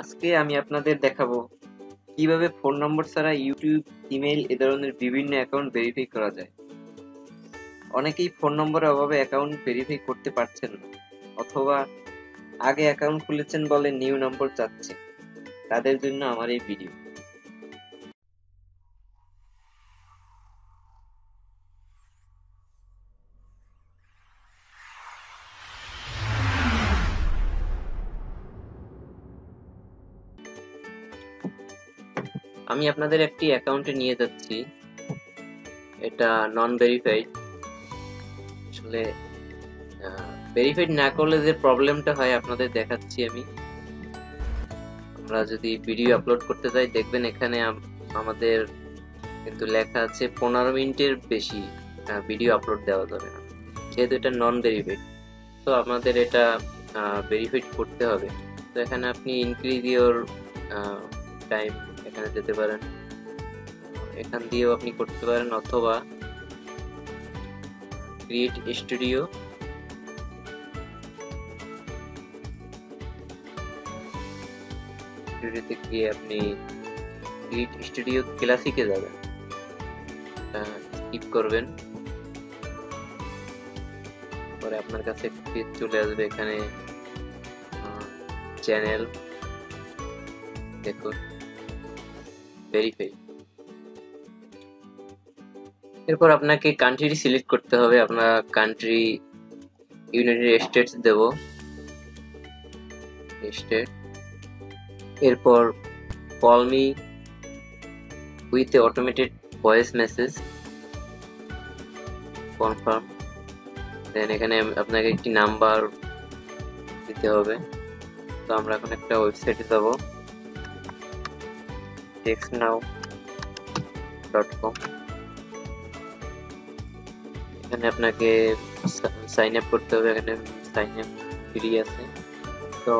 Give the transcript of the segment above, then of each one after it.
আজকে আমি আপনাদের দেখাবো কীভাবে ফোন নম্বর ছাড়া ইউটিউব ইমেল এ ধরনের বিভিন্ন অ্যাকাউন্ট ভেরিফাই করা যায়। অনেকেই ফোন নম্বরের অভাবে অ্যাকাউন্ট ভেরিফাই করতে পারছেন না, অথবা আগে অ্যাকাউন্ট খুলেছেন বলে নিউ নম্বর চাচ্ছে। তাদের জন্য আমার এই ভিডিও। আমি আপনাদের একটি অ্যাকাউন্টে নিয়ে যাচ্ছি। এটা নন ভেরিফাইড আসলে ভেরিফাইড না করলে যে প্রবলেমটা হয়, আপনাদের দেখাচ্ছি আমি। আমরা যদি ভিডিও আপলোড করতে যাই, দেখবেন এখানে আমাদের কিন্তু লেখা আছে পনেরো মিনিটের বেশি ভিডিও আপলোড দেওয়া যাবে না। যেহেতু এটা নন ভেরিফাইড তো আপনাদের এটা ভেরিফাইড করতে হবে। তো এখানে আপনি ইনক্রিজ ইওর টাইম এখানে যেতে পারেন। এখান দিয়েও আপনি করতে পারেন অথবা ক্রিয়েট স্টুডিও স্টুডিওতে গিয়ে আপনি ক্রিয়েট স্টুডিও ক্লাসিকে যাবেন। স্কিপ করবেন। পরে আপনার কাছে চলে আসবে এখানে চ্যানেল দেখুন। ভেরিফাই এরপর আপনাকে কান্ট্রি সিলেক্ট করতে হবে আপনার কান্ট্রি ইউনাইটেড স্টেটস দেব। স্টেট এরপর call me with automated voice message confirm দেন এখানে আপনাকে একটি নাম্বার দিতে হবে। তো আমরা এখন একটা ওয়েবসাইটে যাব। textnow.com এখানে আপনাকে সাইন আপ করতে হবে, এখানে সাইন আপ ফ্রি আছে। তো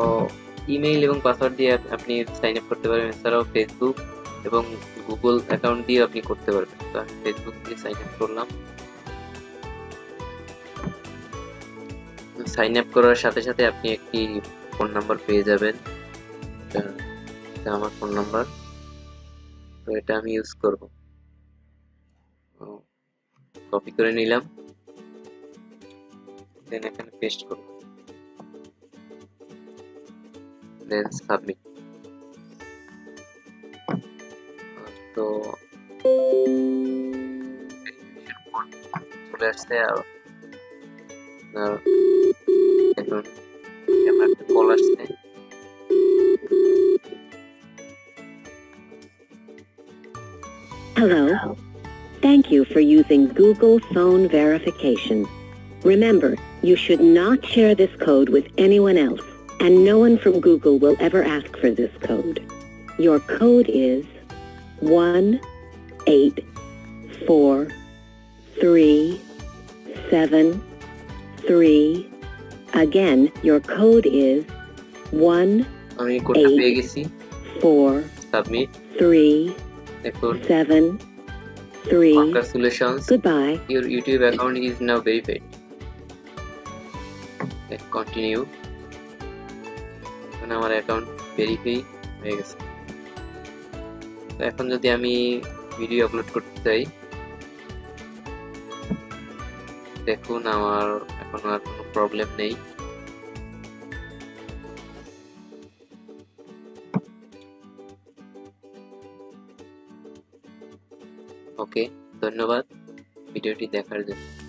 ইমেইল এবং পাসওয়ার্ড দিয়ে আপনি সাইন আপ করতে পারবেন, এছাড়াও ফেসবুক এবং গুগল অ্যাকাউন্ট দিয়ে আপনি করতে পারবেন। তো আমি ফেসবুক দিয়ে সাইন আপ করলাম। সাইন আপ করার সাথে সাথে আপনি একটি ফোন নাম্বার পেয়ে যাবেন। আমার ফোন নাম্বার তো এটা আমি ইউজ করব। কপি করে নিলাম। দেন এখানে পেস্ট করব। দেন সাবমিট তো চলে আসছে আপনার এখন আমার একটা কল আসছে। Hello. Thank you for using Google Phone Verification. Remember, you should not share this code with anyone else, and no one from Google will ever ask for this code. Your code is 18437 Again, your code is 1 4 submit 3 দেখুন 7 3 congratulations Goodbye. your youtube account is now verified Then continue এখন আমার account verify হয়ে গেছে তো এখন যদি আমি video upload করতে চাই দেখুন আমার এখন আর কোনো প্রবলেম নেই ওকে ধন্যবাদ। ভিডিওটি দেখার জন্য।